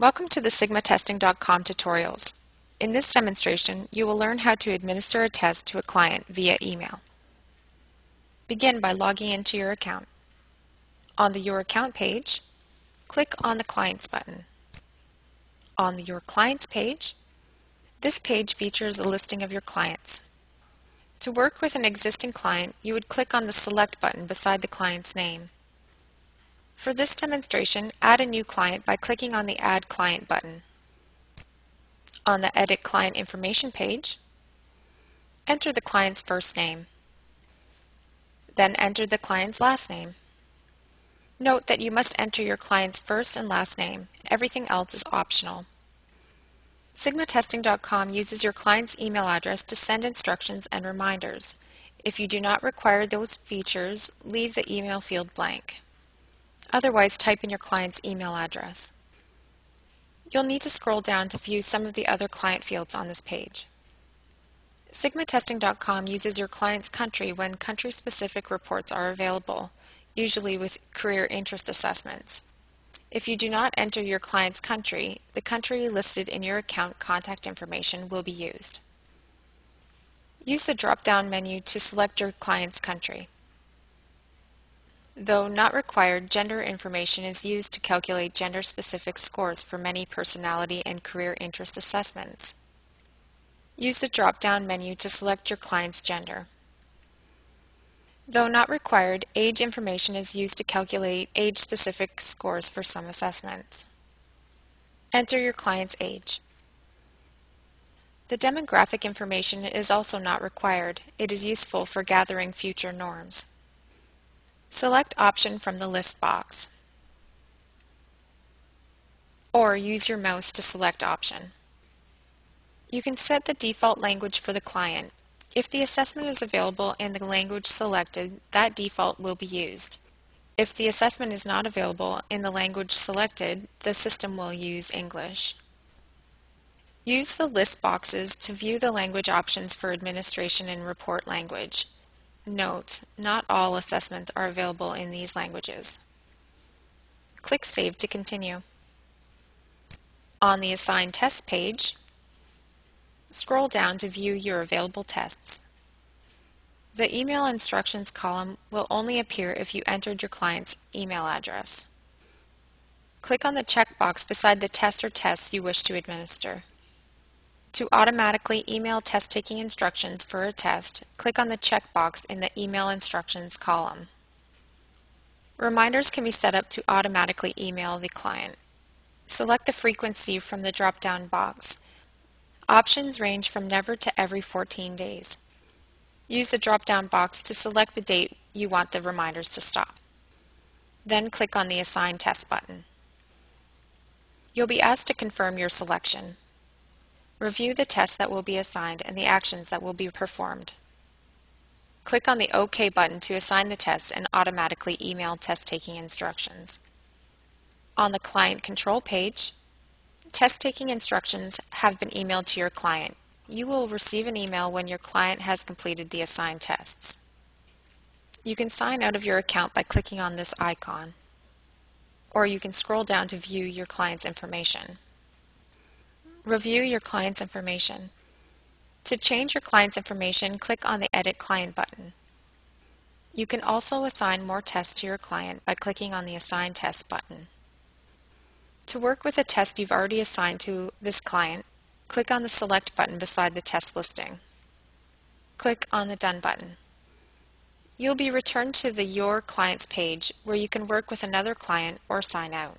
Welcome to the sigmatesting.com tutorials. In this demonstration, you will learn how to administer a test to a client via email. Begin by logging into your account. On the Your Account page, click on the Clients button. On the Your Clients page, this page features a listing of your clients. To work with an existing client, you would click on the Select button beside the client's name. For this demonstration, add a new client by clicking on the Add Client button. On the Edit Client Information page, enter the client's first name. Then enter the client's last name. Note that you must enter your client's first and last name. Everything else is optional. SigmaTesting.com uses your client's email address to send instructions and reminders. If you do not require those features, leave the email field blank. Otherwise, type in your client's email address. You'll need to scroll down to view some of the other client fields on this page. SigmaTesting.com uses your client's country when country-specific reports are available, usually with career interest assessments. If you do not enter your client's country, the country listed in your account contact information will be used. Use the drop-down menu to select your client's country. Though not required, gender information is used to calculate gender-specific scores for many personality and career interest assessments. Use the drop-down menu to select your client's gender. Though not required, age information is used to calculate age-specific scores for some assessments. Enter your client's age. The demographic information is also not required. It is useful for gathering future norms. Select Option from the list box. Or use your mouse to select Option. You can set the default language for the client. If the assessment is available and the language selected, that default will be used. If the assessment is not available in the language selected, the system will use English. Use the list boxes to view the language options for administration and report language. Note, not all assessments are available in these languages. Click Save to continue. On the Assign Test page, scroll down to view your available tests. The email instructions column will only appear if you entered your client's email address. Click on the checkbox beside the test or tests you wish to administer. To automatically email test-taking instructions for a test, click on the checkbox in the Email Instructions column. Reminders can be set up to automatically email the client. Select the frequency from the drop-down box. Options range from never to every 14 days. Use the drop-down box to select the date you want the reminders to stop. Then click on the Assign Test button. You'll be asked to confirm your selection. Review the tests that will be assigned and the actions that will be performed. Click on the OK button to assign the tests and automatically email test-taking instructions. On the Client Control page, test-taking instructions have been emailed to your client. You will receive an email when your client has completed the assigned tests. You can sign out of your account by clicking on this icon, or you can scroll down to view your client's information. Review your client's information. To change your client's information, click on the Edit Client button. You can also assign more tests to your client by clicking on the Assign Test button. To work with a test you've already assigned to this client, click on the Select button beside the test listing. Click on the Done button. You'll be returned to the Your Clients page where you can work with another client or sign out.